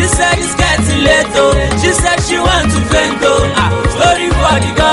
She said this getting late, oh. She said she want to faint, oh. Ah, story for the girl.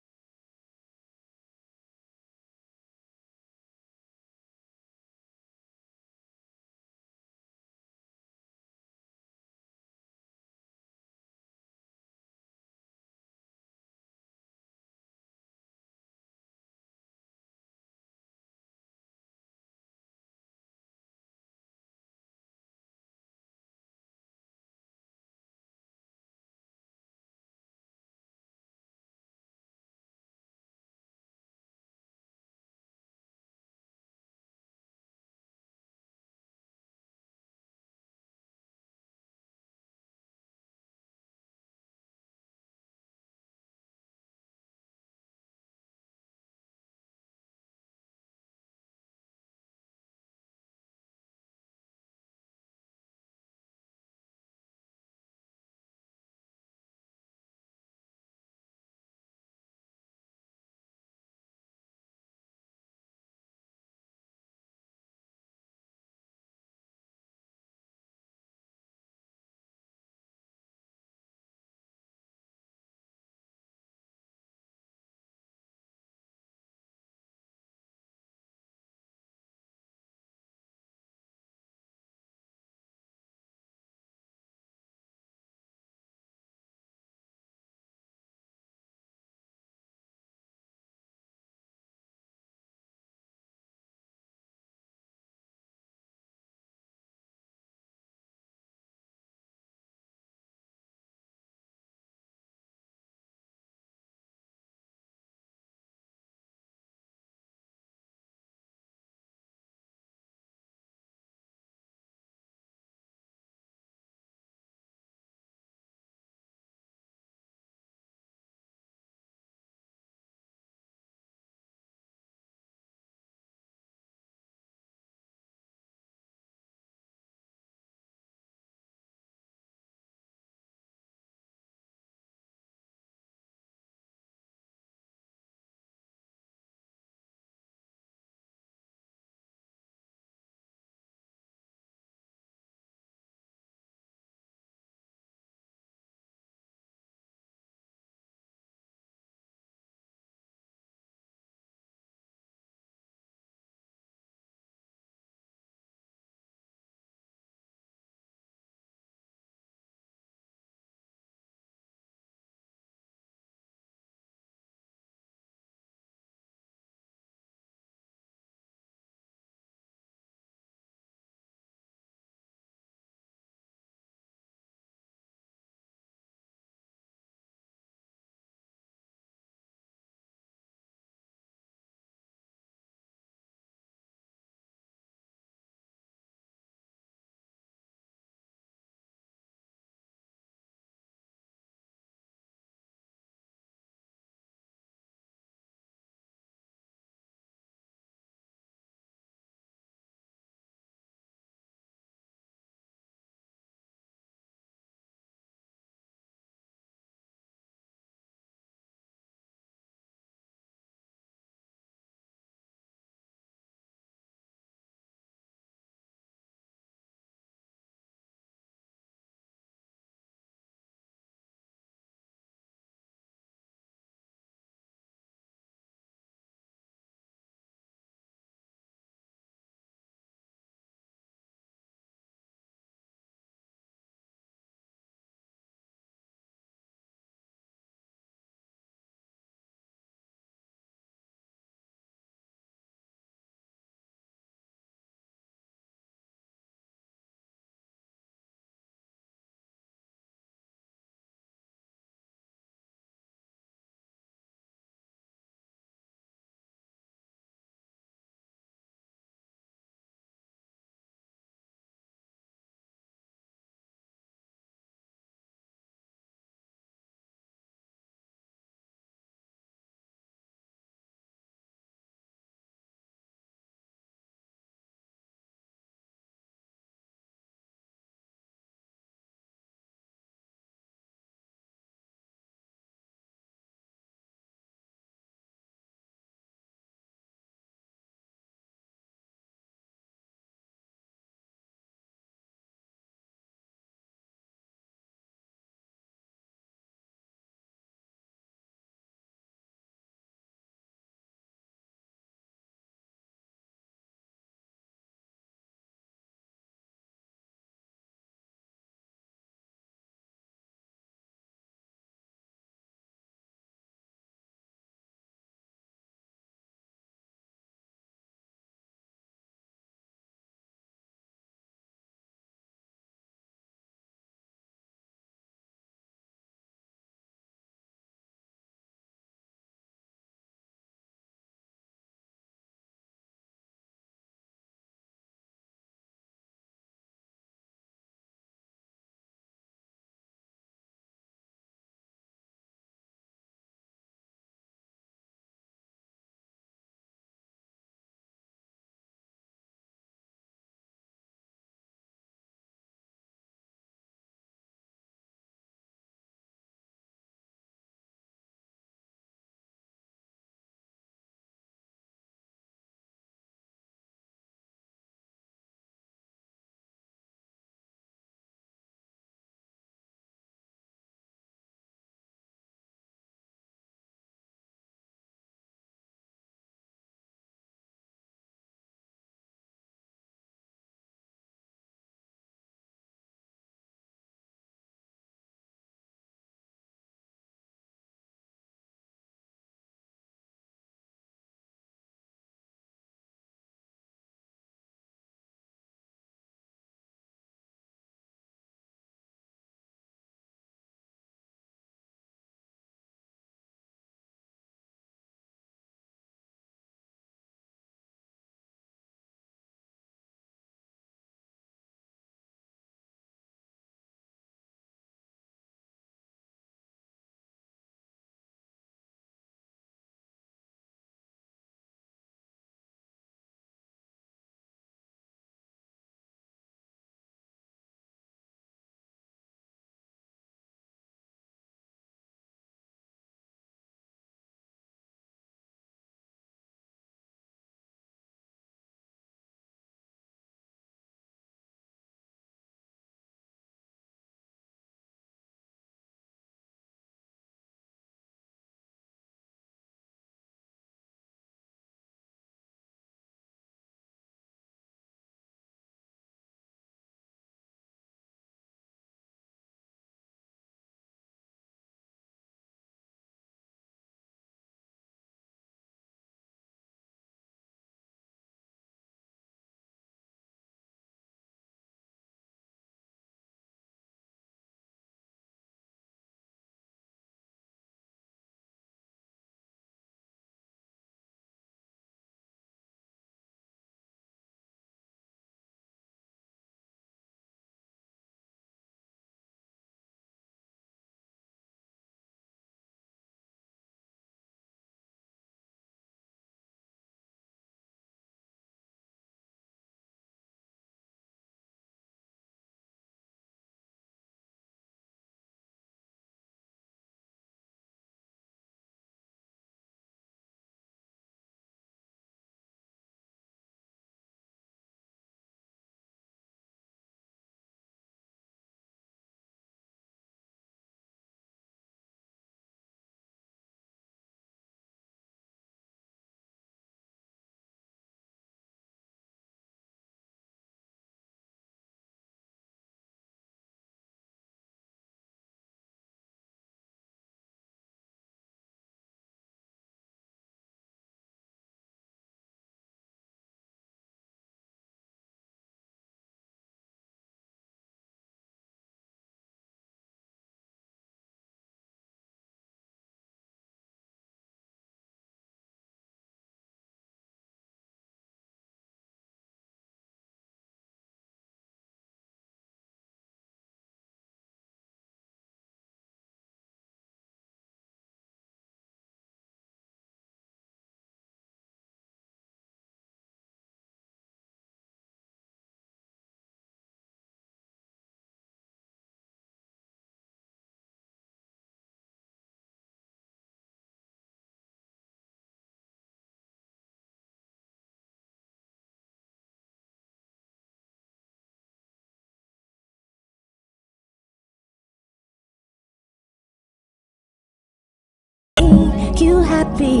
Make you happy.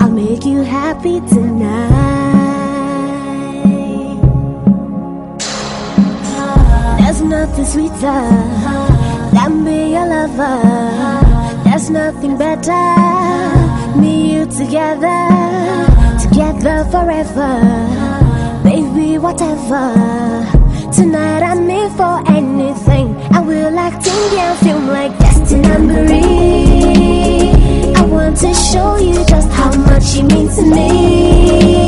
I'll make you happy tonight. There's nothing sweeter than be a lover. There's nothing better. Me, you together, together forever. Baby, whatever. Tonight I'm in for anything. I will act Indian film like Destin and Marie. To show you just how much you mean to me.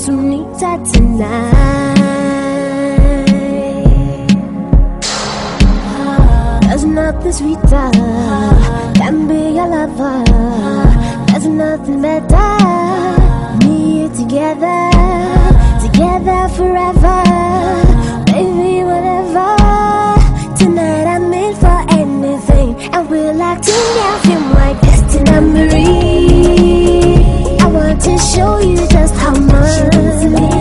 Sunita tonight. There's nothing sweeter than be your lover. There's nothing better. Me you together, together forever. Baby, whatever. Tonight I'm in for anything, and we'll act in your film like Destin and Marie to show you just how much.